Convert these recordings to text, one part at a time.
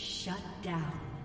Shut down.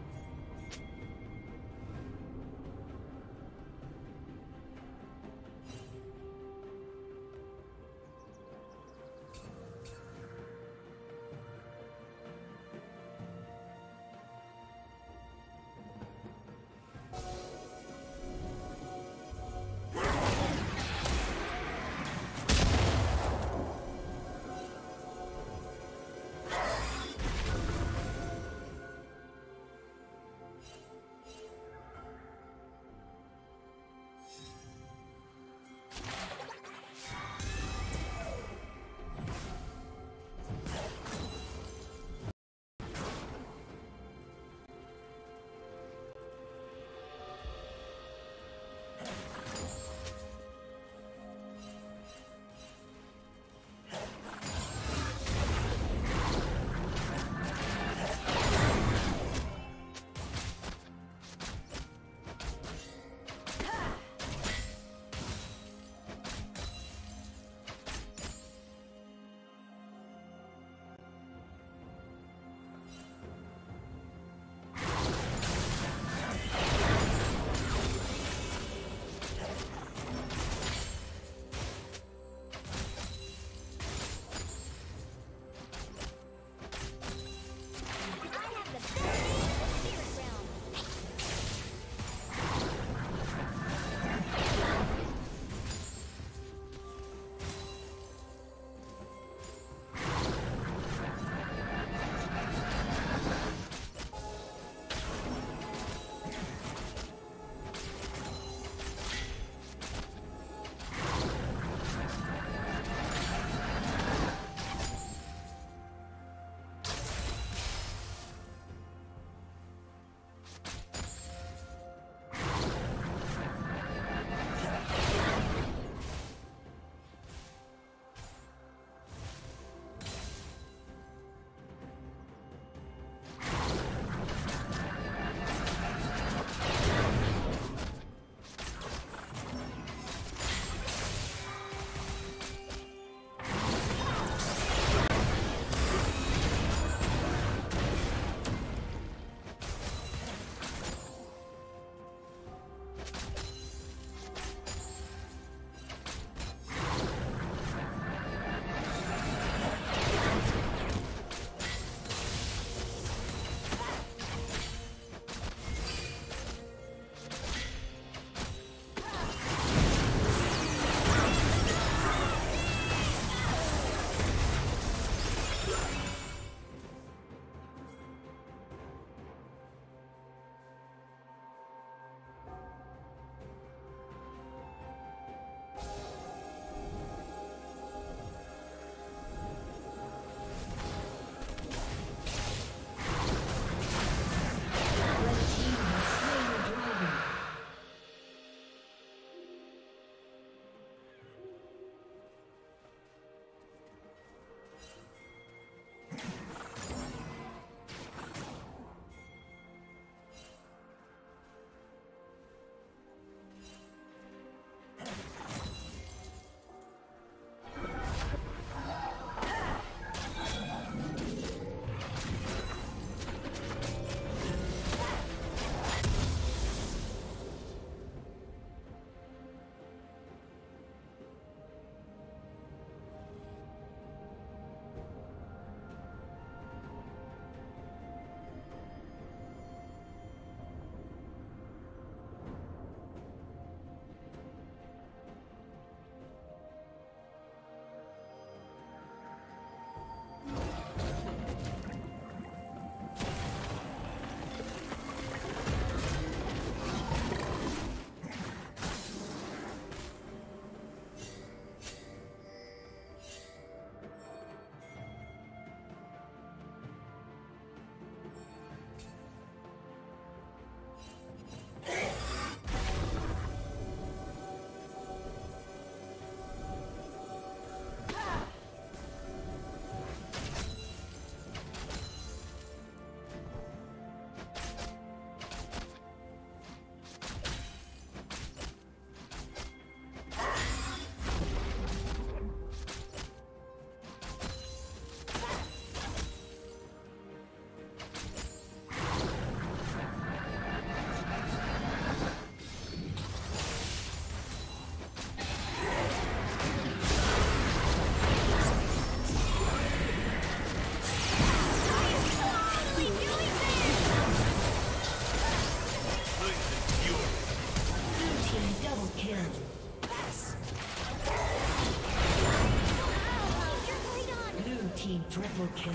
Kill. Team triple kill.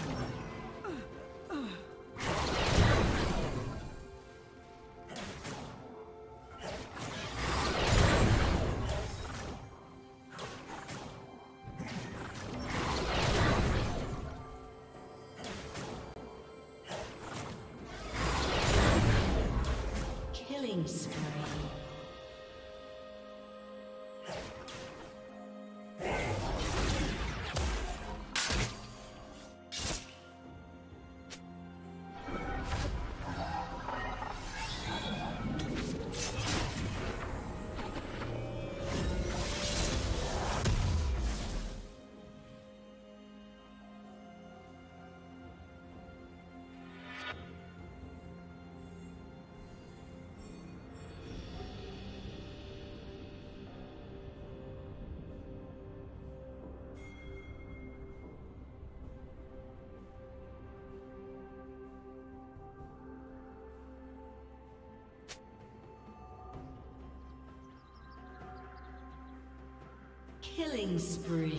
Killing spree.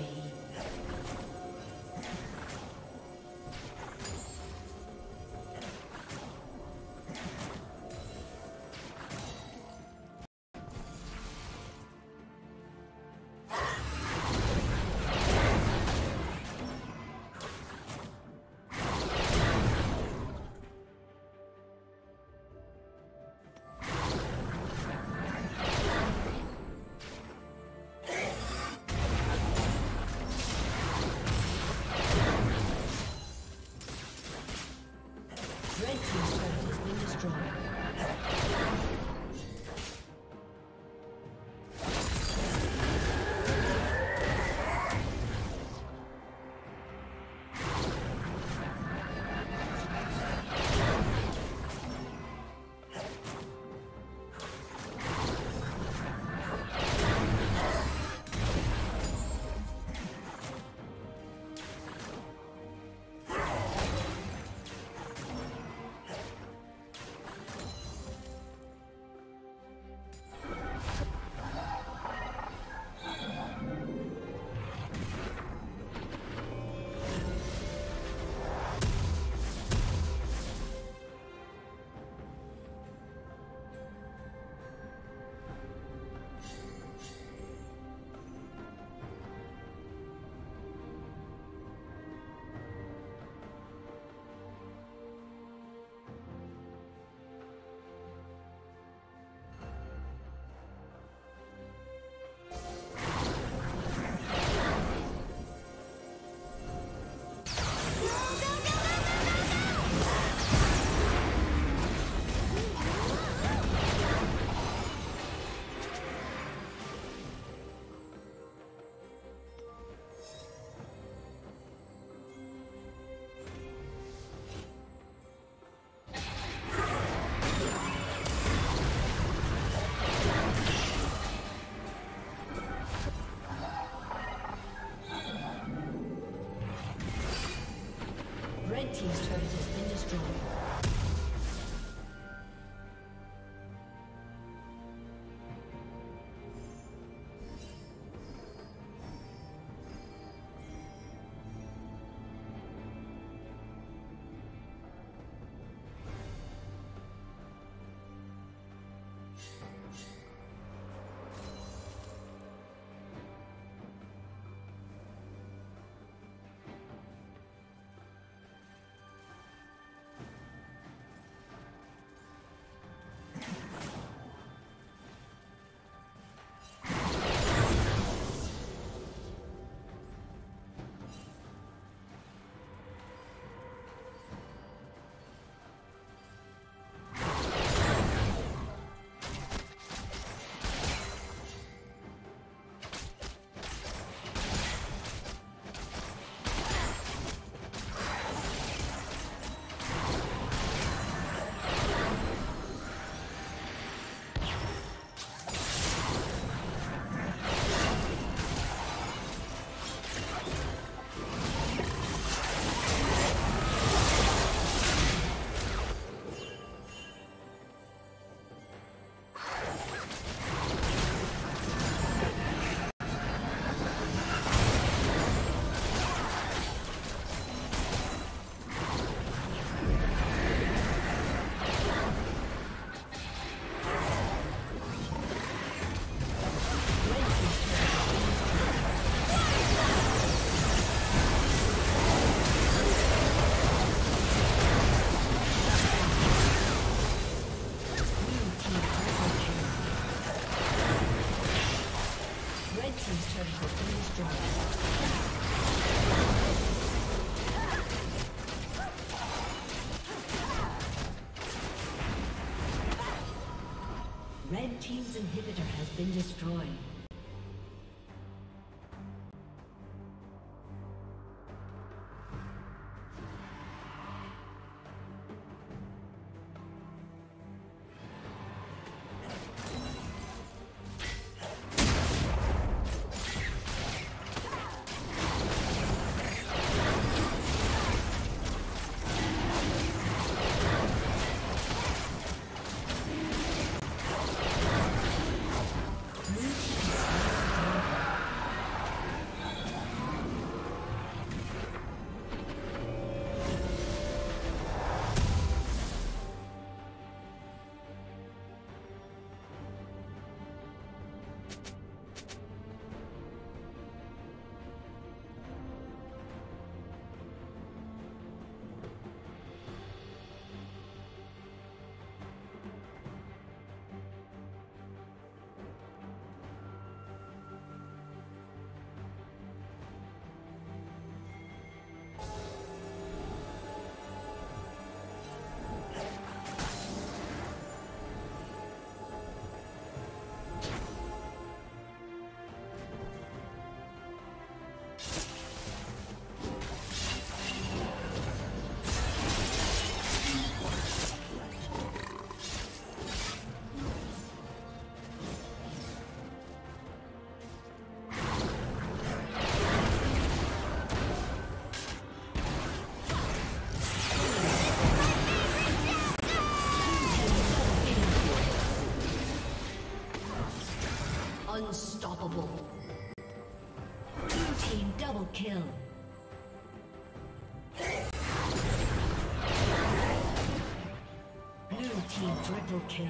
Triple kill.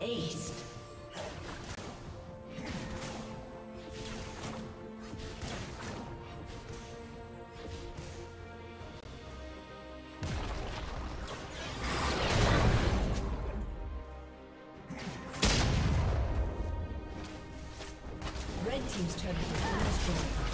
Ace. Red Team's turret